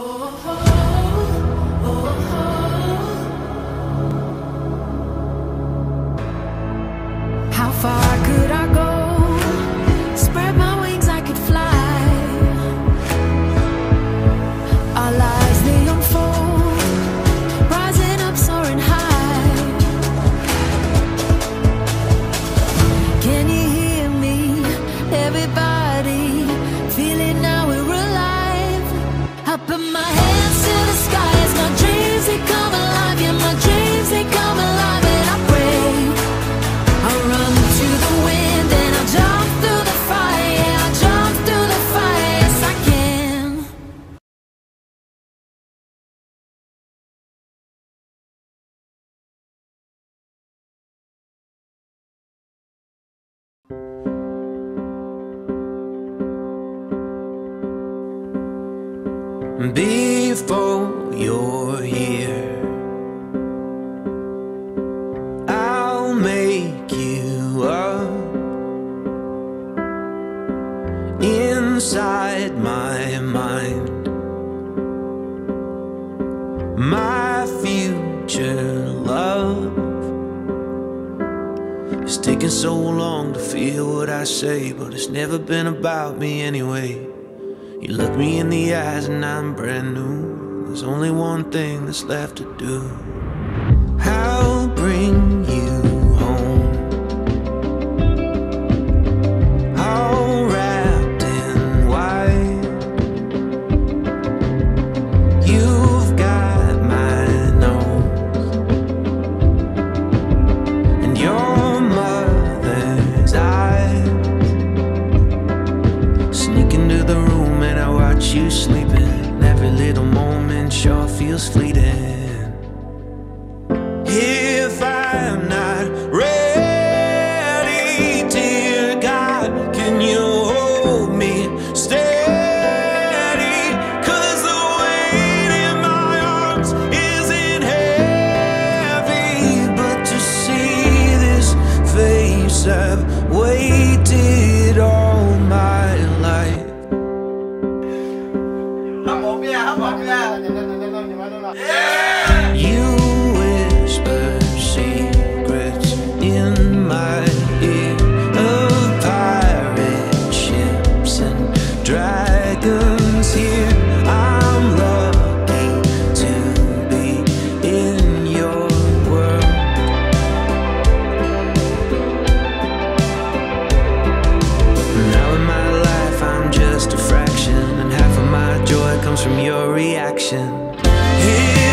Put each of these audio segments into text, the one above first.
oh, oh, oh. oh, oh, oh. inside my mind. My future love. is taking so long to feel what I say, but it's never been about me anyway. You look me in the eyes and I'm brand new. There's only one thing that's left to do. How bring reaction. Hey.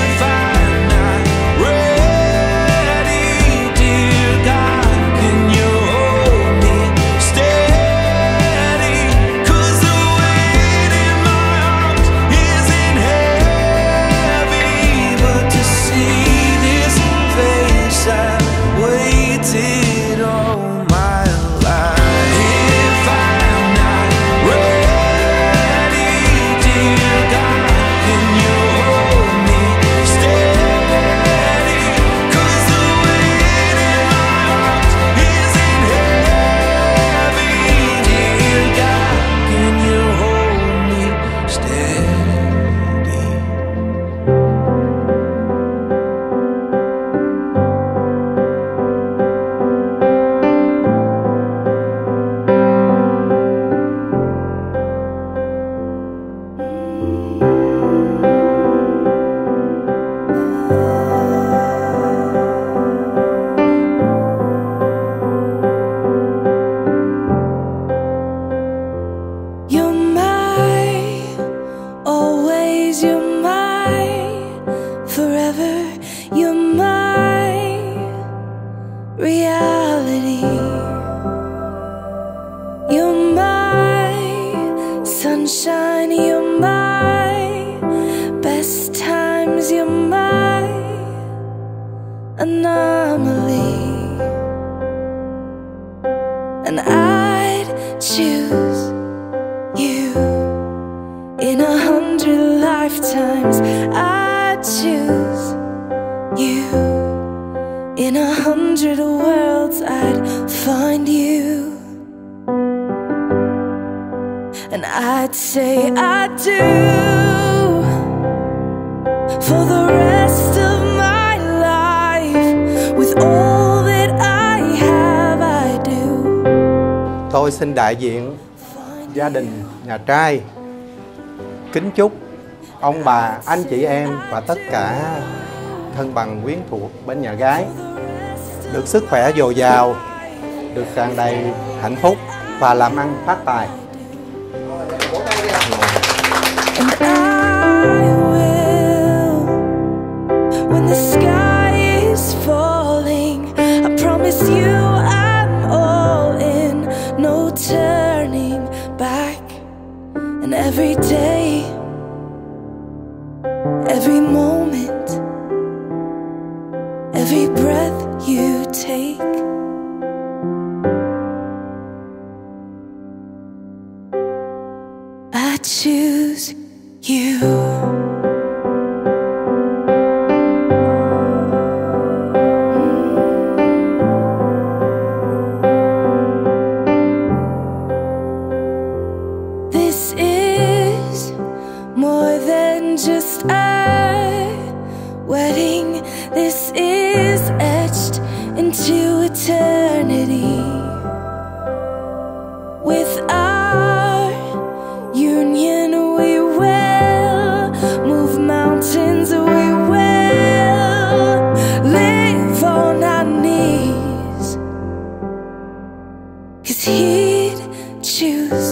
you. In a hundred worlds I'd find you. And I'd say I do. For the rest of my life with all that I have I do. Tôi xin đại diện gia đình nhà trai. Kính chúc ông bà anh chị em và tất cả thân bằng quyến thuộc bên nhà gái. Được sức khỏe dồi dào được tràn đầy hạnh phúc và làm ăn phát tài. Every day, every moment. he'd choose.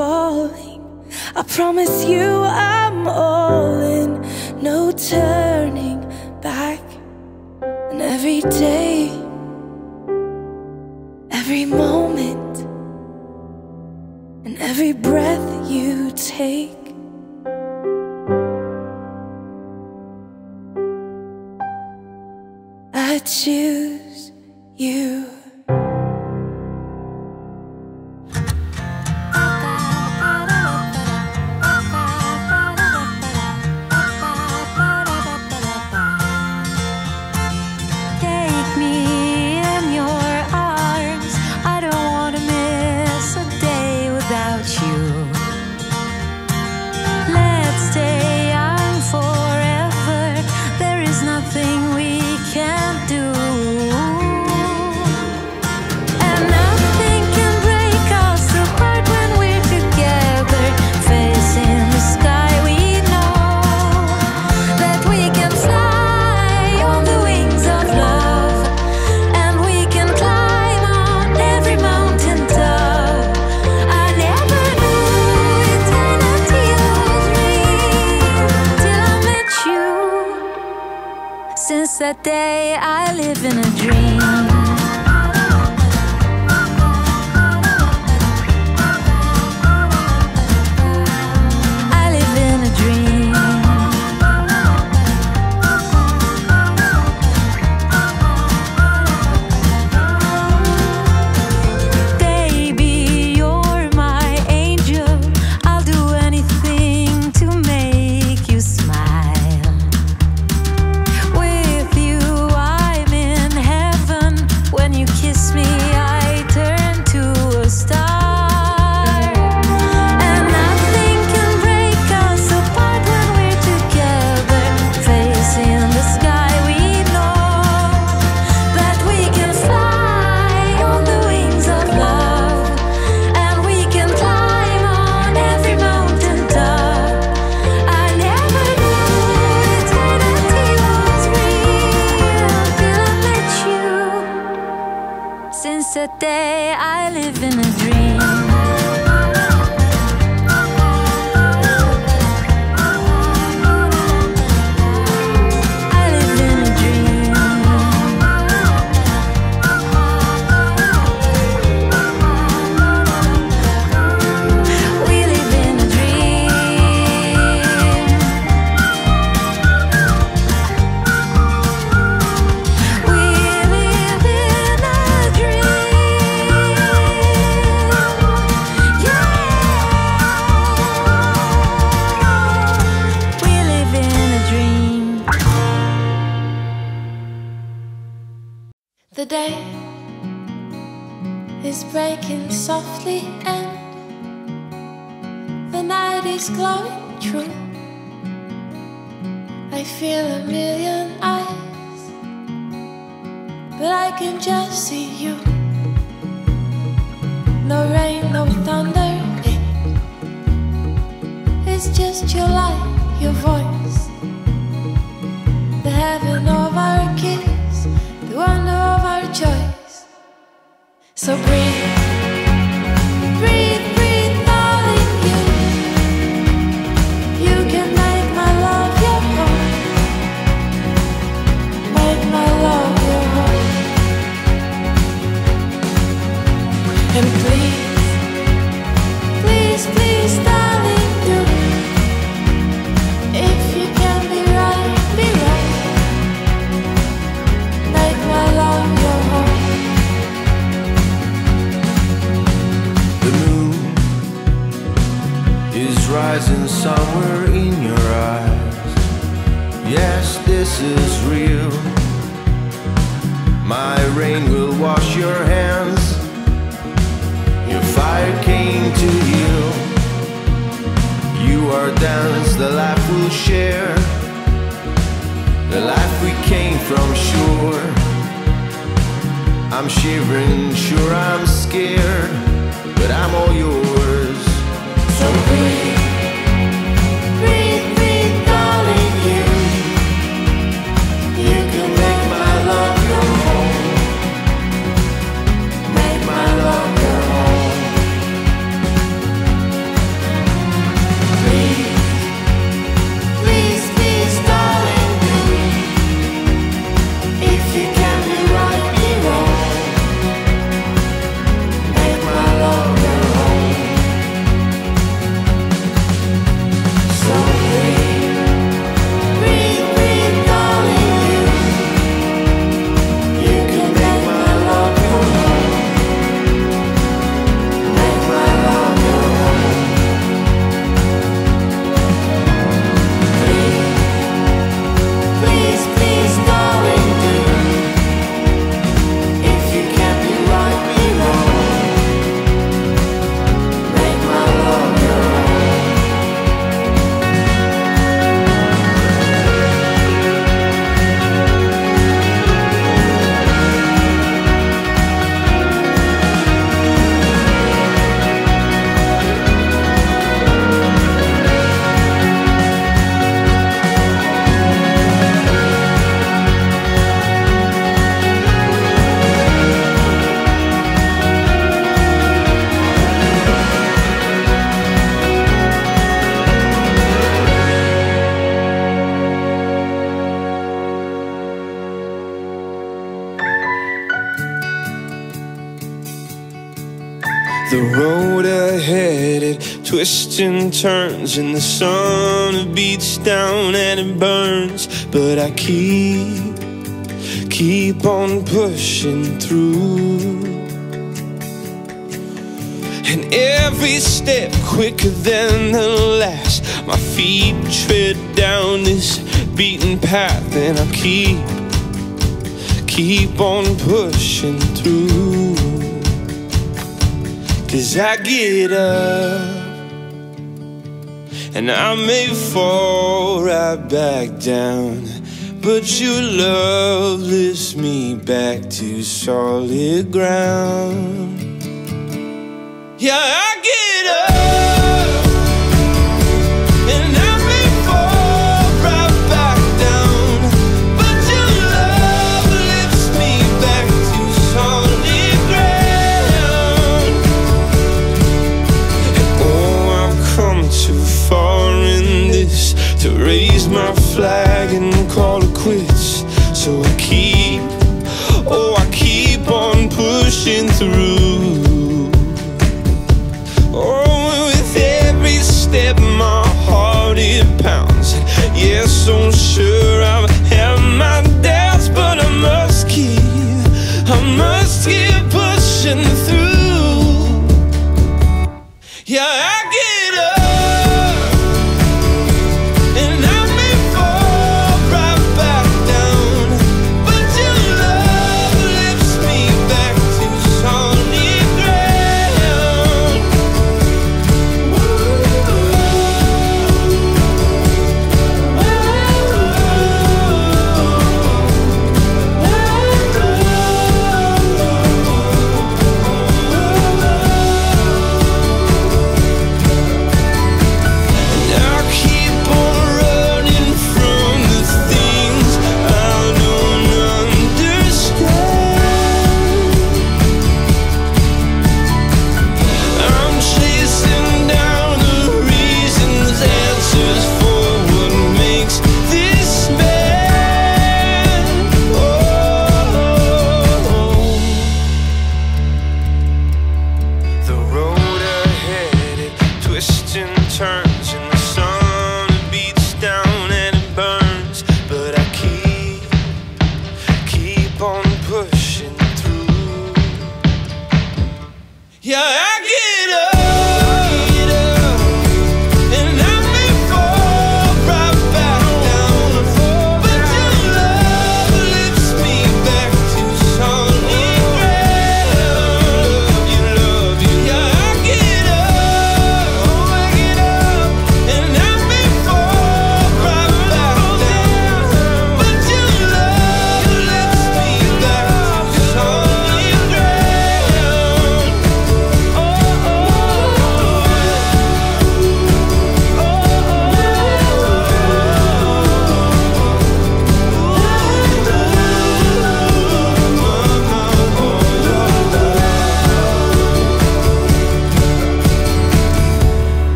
falling. I promise you I'm all in, no turning back. And every day day I live in a dream. the end. The night is glowing true. I feel a million eyes, but I can just see you. No rain, no thunder. Eh. It's just your light, your voice, the heaven of our kiss, the wonder of our choice. So breathe. is real. My rain will wash your hands. Your fire came to heal. You are dance, the life we'll share. The life we came from sure. I'm shivering, sure I'm scared, but I'm all yours. So breathe. Twists and turns, and the sun beats down and it burns. But I keep, keep on pushing through. And every step quicker than the last. My feet tread down this beaten path, and I keep, keep on pushing through. Cause I get up, and I may fall right back down. But your love lifts me back to solid ground. Yeah, I get up flag and call